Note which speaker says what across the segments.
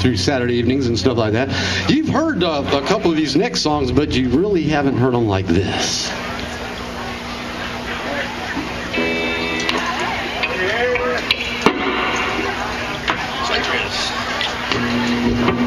Speaker 1: through Saturday evenings and stuff like that. You've heard uh, a couple of these next songs, but you really haven't heard them like this.
Speaker 2: Citrus.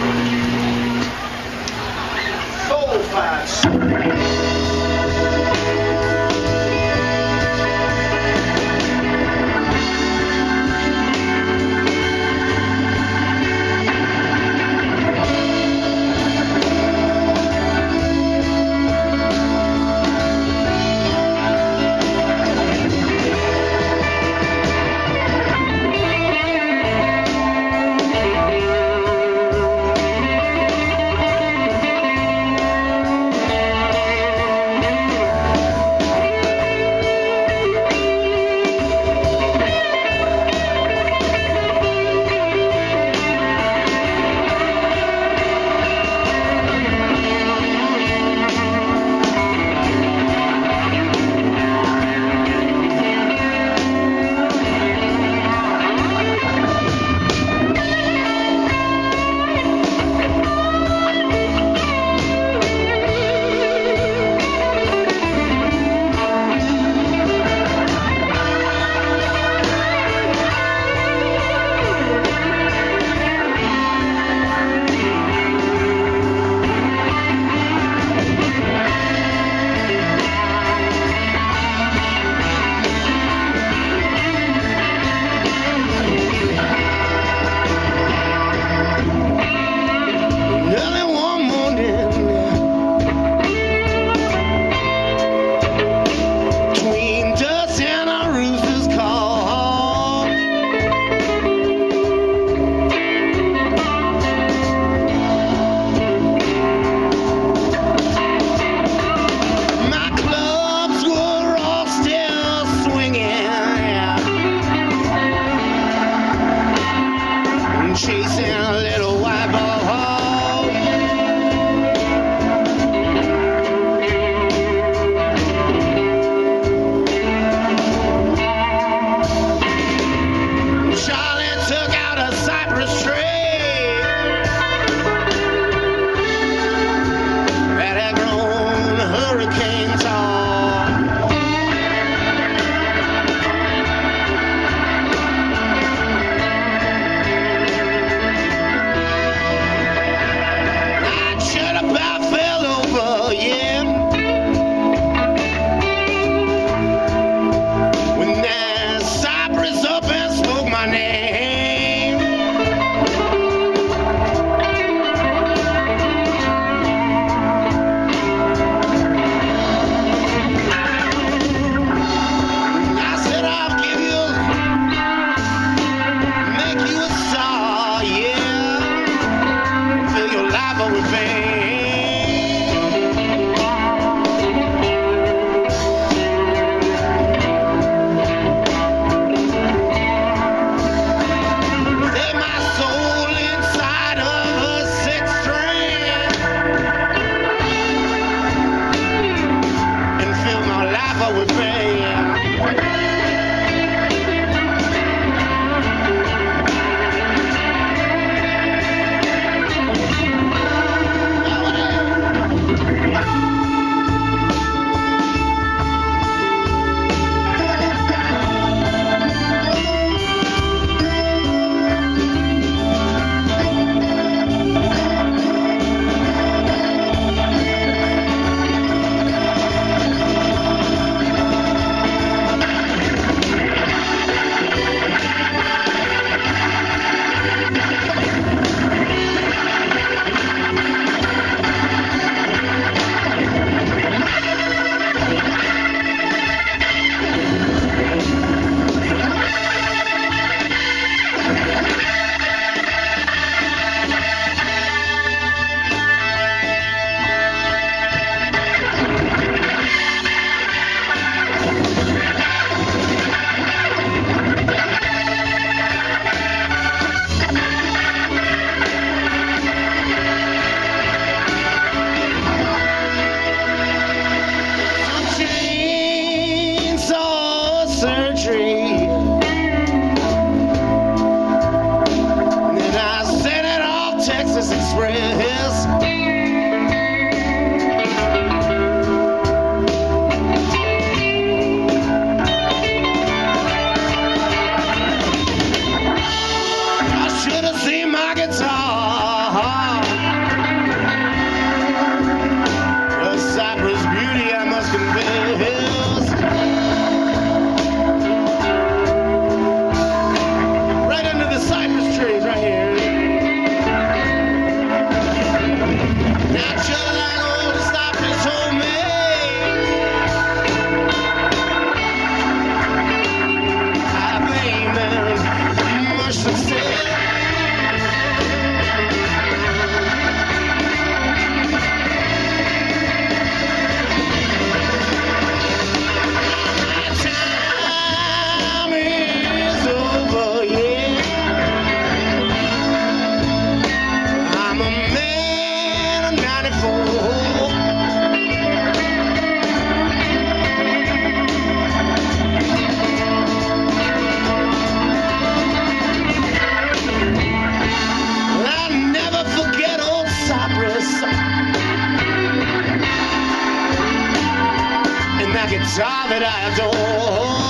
Speaker 2: job that I adore.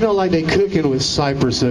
Speaker 3: smelled like they cooking with cypress over.